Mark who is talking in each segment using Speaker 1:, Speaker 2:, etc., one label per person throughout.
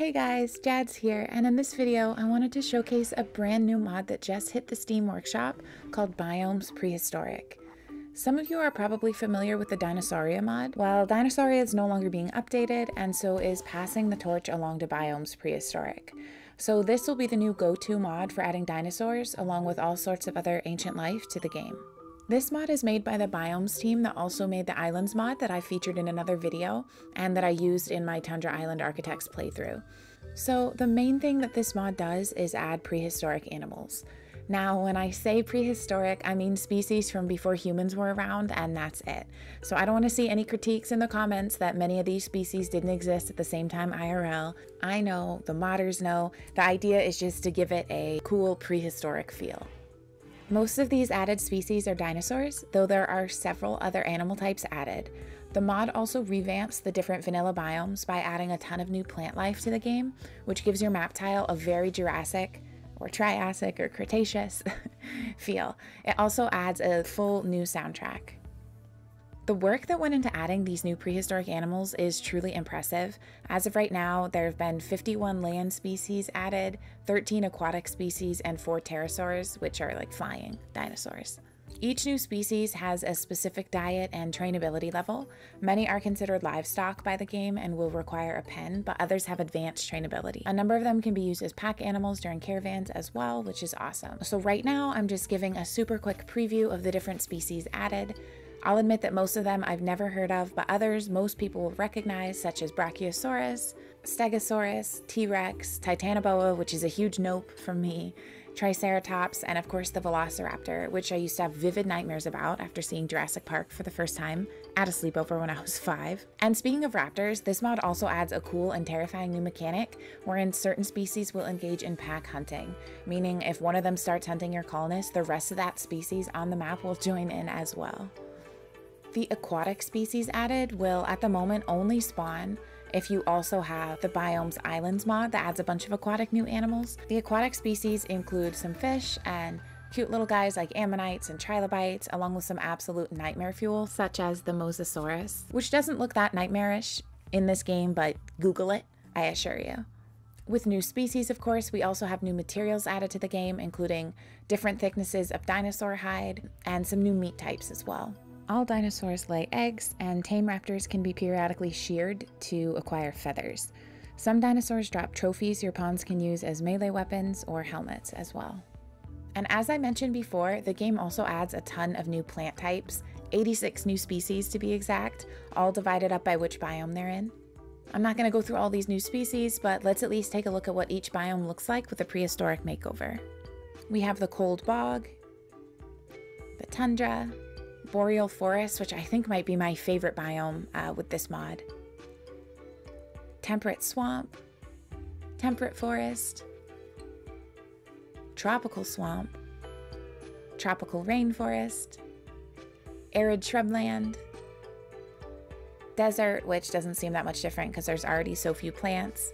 Speaker 1: Hey guys, Jads here, and in this video I wanted to showcase a brand new mod that just hit the Steam Workshop called Biomes Prehistoric. Some of you are probably familiar with the Dinosauria mod. Well, Dinosauria is no longer being updated and so is passing the torch along to Biomes Prehistoric. So this will be the new go-to mod for adding dinosaurs along with all sorts of other ancient life to the game. This mod is made by the Biomes team that also made the Islands mod that I featured in another video and that I used in my Tundra Island Architects playthrough. So the main thing that this mod does is add prehistoric animals. Now, when I say prehistoric, I mean species from before humans were around, and that's it. So I don't want to see any critiques in the comments that many of these species didn't exist at the same time IRL. I know, the modders know. The idea is just to give it a cool prehistoric feel. Most of these added species are dinosaurs, though there are several other animal types added. The mod also revamps the different vanilla biomes by adding a ton of new plant life to the game, which gives your map tile a very Jurassic or Triassic or Cretaceous feel. It also adds a full new soundtrack. The work that went into adding these new prehistoric animals is truly impressive. As of right now, there have been 51 land species added, 13 aquatic species, and 4 pterosaurs, which are like flying dinosaurs. Each new species has a specific diet and trainability level. Many are considered livestock by the game and will require a pen, but others have advanced trainability. A number of them can be used as pack animals during caravans as well, which is awesome. So right now, I'm just giving a super quick preview of the different species added. I'll admit that most of them I've never heard of, but others most people will recognize, such as Brachiosaurus, Stegosaurus, T Rex, Titanoboa, which is a huge nope from me, Triceratops, and of course the Velociraptor, which I used to have vivid nightmares about after seeing Jurassic Park for the first time at a sleepover when I was five. And speaking of raptors, this mod also adds a cool and terrifying new mechanic wherein certain species will engage in pack hunting, meaning if one of them starts hunting your colonists, the rest of that species on the map will join in as well. The aquatic species added will at the moment only spawn if you also have the Biomes Islands mod that adds a bunch of aquatic new animals. The aquatic species include some fish and cute little guys like ammonites and trilobites, along with some absolute nightmare fuel, such as the Mosasaurus, which doesn't look that nightmarish in this game, but Google it, I assure you. With new species, of course, we also have new materials added to the game, including different thicknesses of dinosaur hide and some new meat types as well. All dinosaurs lay eggs, and tame raptors can be periodically sheared to acquire feathers. Some dinosaurs drop trophies your pawns can use as melee weapons or helmets as well. And as I mentioned before, the game also adds a ton of new plant types, 86 new species to be exact, all divided up by which biome they're in. I'm not going to go through all these new species, but let's at least take a look at what each biome looks like with a prehistoric makeover. We have the cold bog, the tundra, boreal forest, which I think might be my favorite biome uh, with this mod. Temperate swamp, temperate forest, tropical swamp, tropical rainforest, arid shrubland, desert, which doesn't seem that much different because there's already so few plants,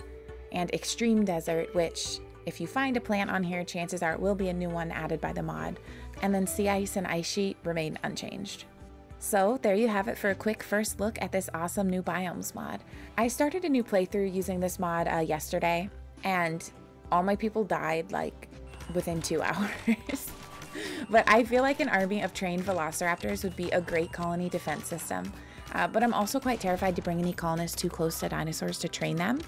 Speaker 1: and extreme desert, which if you find a plant on here, chances are it will be a new one added by the mod, and then sea ice and ice sheet remain unchanged. So there you have it for a quick first look at this awesome new biomes mod. I started a new playthrough using this mod uh, yesterday, and all my people died like within two hours. but I feel like an army of trained velociraptors would be a great colony defense system. Uh, but I'm also quite terrified to bring any colonists too close to dinosaurs to train them,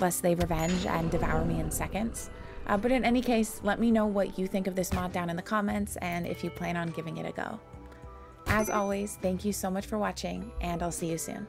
Speaker 1: lest they revenge and devour me in seconds. Uh, but in any case, let me know what you think of this mod down in the comments and if you plan on giving it a go. As always, thank you so much for watching, and I'll see you soon.